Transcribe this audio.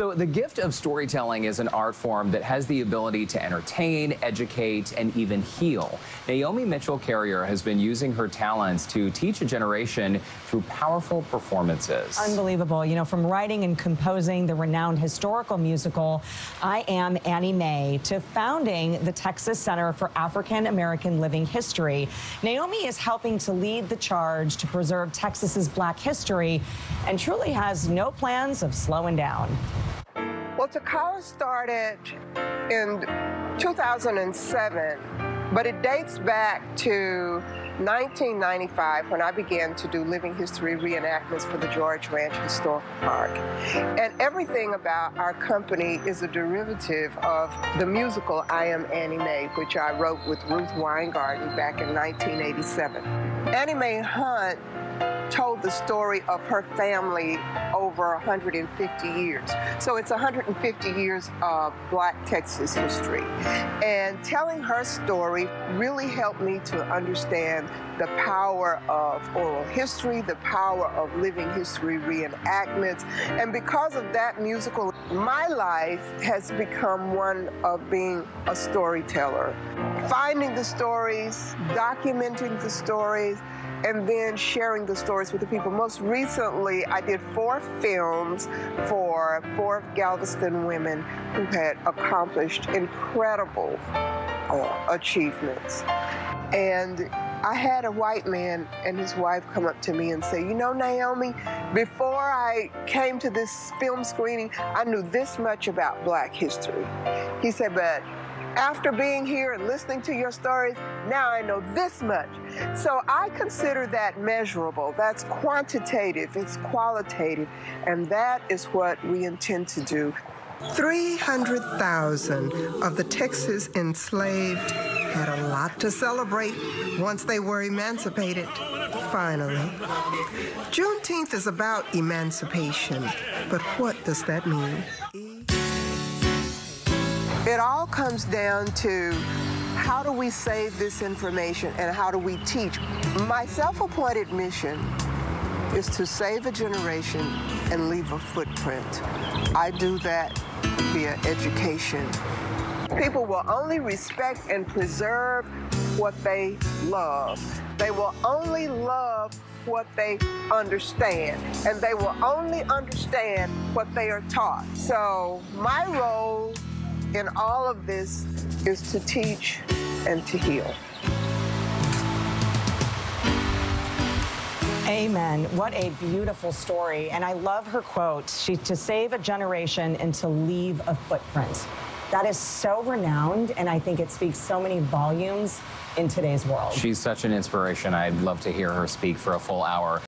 So the gift of storytelling is an art form that has the ability to entertain, educate, and even heal. Naomi Mitchell Carrier has been using her talents to teach a generation through powerful performances. Unbelievable. You know, from writing and composing the renowned historical musical I Am Annie Mae to founding the Texas Center for African American Living History, Naomi is helping to lead the charge to preserve Texas's black history and truly has no plans of slowing down. Well, Takara started in 2007, but it dates back to 1995 when I began to do living history reenactments for the George Ranch Historical Park. And everything about our company is a derivative of the musical I Am Annie Mae, which I wrote with Ruthe Winegarten back in 1987. Annie Mae Hunt told the story of her family over 150 years. So it's 150 years of Black Texas history. And telling her story really helped me to understand the power of oral history, the power of living history reenactments. And because of that musical, my life has become one of being a storyteller. Finding the stories, documenting the stories, and then sharing the stories with the people. Most recently, I did four films for four Galveston women who had accomplished incredible uh, achievements. And I had a white man and his wife come up to me and say, You know, Naomi, before I came to this film screening, I knew this much about black history. He said, But after being here and listening to your stories, now I know this much. So I consider that measurable. That's quantitative, it's qualitative, and that is what we intend to do. 300,000 of the Texas enslaved had a lot to celebrate once they were emancipated, finally. Juneteenth is about emancipation, but what does that mean? It all comes down to how do we save this information and how do we teach? My self-appointed mission is to save a generation and leave a footprint. I do that via education. People will only respect and preserve what they love. They will only love what they understand, and they will only understand what they are taught. So my role in all of this is to teach and to heal. Amen. What a beautiful story. And I love her quote. She to save a generation and to leave a footprint. That is so renowned, and I think it speaks so many volumes in today's world. She's such an inspiration. I'd love to hear her speak for a full hour.